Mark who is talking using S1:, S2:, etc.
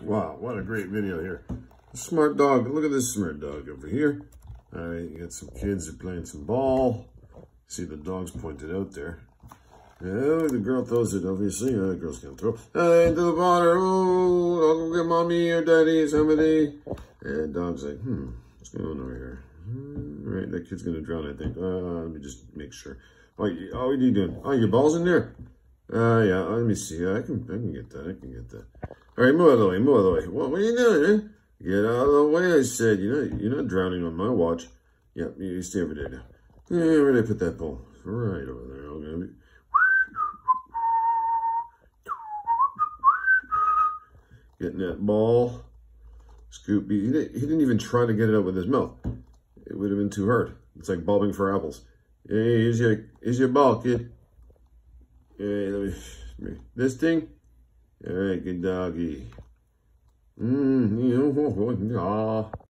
S1: Wow, what a great video here. Smart dog. Look at this smart dog over here. All right, you got some kids are playing some ball. See the dogs pointed out there. Yeah, the girl throws it, obviously. Uh, the girl's gonna throw. Uh, into the water. Oh, I'll go get mommy or daddy, somebody. And dog's like, hmm, what's going on over here? Hmm, All right, that kid's gonna drown, I think. Uh, let me just make sure. Oh, oh, what are you doing? Oh, your ball's in there? Uh, yeah, let me see. I can, I can get that. I can get that. All right, move out of the way. Move out of the way. What, what are you doing, man? Eh? Get out of the way, I said. You're not, you're not drowning on my watch. Yep, you you stay over there now. Yeah, where did I put that ball? Right over there. Okay. Getting that ball. Scoop. He didn't, he didn't even try to get it out with his mouth. It would have been too hard. It's like bobbing for apples. Hey, here's your, here's your ball, kid. Hey, let me, this thing? All right, good doggy. Mmm,